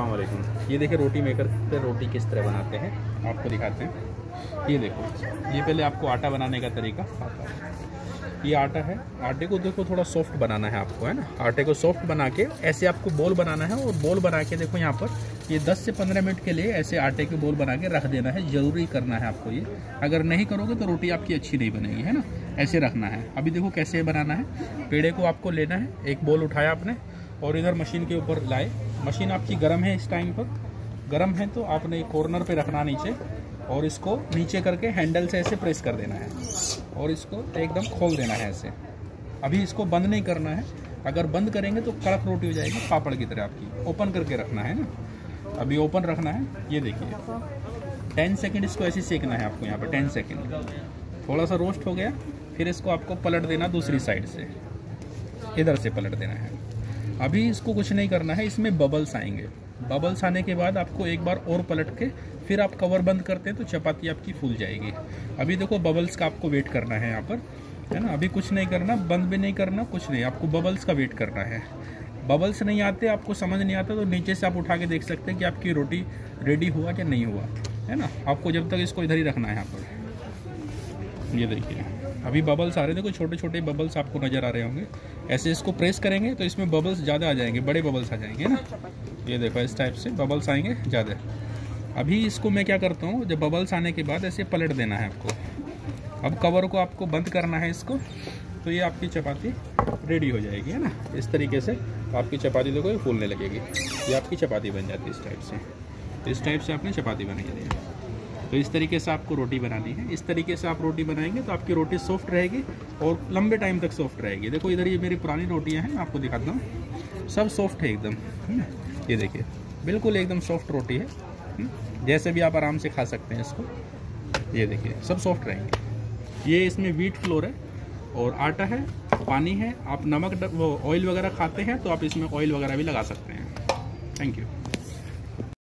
वालेकुम ये देखिए रोटी मेकर पे रोटी किस तरह बनाते हैं। आपको दिखाते हैं। ये देखो, ये पहले आपको आटा बनाने का तरीका आता है। ये आटा है। आटे को देखो, थोड़ा सॉफ्ट बनाना है आपको, है ना? आटे को सॉफ्ट बना के, ऐसे आपको बोल बनाना है और बोल बना के देखो यहाँ पर, ये 10 से 15 मिनट के लिए ऐसे आटे के बोल बना के रख देना है। ज़रूरी करना है आपको ये। अगर नहीं करोगे तो रोटी आपकी अच्छी नहीं बनेगी, है ना? ऐसे रखना है। अभी देखो कैसे बनाना है। पेड़े को आपको लेना है। एक बोल उठाया आपने और इधर मशीन के ऊपर लाए। मशीन आपकी गर्म है इस टाइम पर। गर्म है तो आपने कॉर्नर पे रखना नीचे और इसको नीचे करके हैंडल से ऐसे प्रेस कर देना है और इसको एकदम खोल देना है ऐसे। अभी इसको बंद नहीं करना है। अगर बंद करेंगे तो कड़क रोटी हो जाएगी पापड़ की तरह आपकी। ओपन करके रखना है ना? अभी ओपन रखना है। ये देखिए। टेन सेकेंड इसको ऐसे सेकना है आपको यहाँ पर टेन सेकेंड थोड़ा सा रोस्ट हो गया, फिर इसको आपको पलट देना दूसरी साइड से। इधर से पलट देना है। अभी इसको कुछ नहीं करना है, इसमें बबल्स आएँगे। बबल्स आने के बाद आपको एक बार और पलट के फिर आप कवर बंद करते हैं तो चपाती आपकी फूल जाएगी। अभी देखो बबल्स का आपको वेट करना है यहाँ पर, है ना? अभी कुछ नहीं करना, बंद भी नहीं करना, कुछ नहीं। आपको बबल्स का वेट करना है। बबल्स नहीं आते, आपको समझ नहीं आता तो नीचे से आप उठा के देख सकते हैं कि आपकी रोटी रेडी हुआ कि नहीं हुआ, है ना? आपको जब तक इसको इधर ही रखना है यहाँ पर। ये देखिए। अभी बबल्स आ रहे थे कोई छोटे छोटे बबल्स आपको नज़र आ रहे होंगे। ऐसे इसको प्रेस करेंगे तो इसमें बबल्स ज़्यादा आ जाएँगे, बड़े बबल्स आ जाएँगे ना? ये देखो, इस टाइप से बबल्स आएँगे ज़्यादा। अभी इसको मैं क्या करता हूँ, जब बबल्स आने के बाद ऐसे पलट देना है आपको। अब कवर को आपको बंद करना है इसको तो ये आपकी चपाती रेडी हो जाएगी, है ना? इस तरीके से आपकी चपाती देखो, ये फूलने लगेगी। ये आपकी चपाती बन जाती है इस टाइप से। इस टाइप से आपने चपाती बनाई है। तो इस तरीके से आपको रोटी बनानी है। इस तरीके से आप रोटी बनाएँगे तो आपकी रोटी सॉफ्ट रहेगी और लंबे टाइम तक सॉफ्ट रहेगी। देखो, इधर ये मेरी पुरानी रोटियाँ हैं मैं आपको दिखाता हूँ। सब सॉफ्ट है एकदम, है ना? ये देखिए, बिल्कुल एकदम सॉफ्ट रोटी है जैसे भी आप आराम से खा सकते हैं इसको। ये देखिए, सब सॉफ्ट रहेंगे। ये इसमें वीट फ्लोर है और आटा है, पानी है। आप नमक, वो ऑयल वगैरह खाते हैं तो आप इसमें ऑयल वगैरह भी लगा सकते हैं। Thank you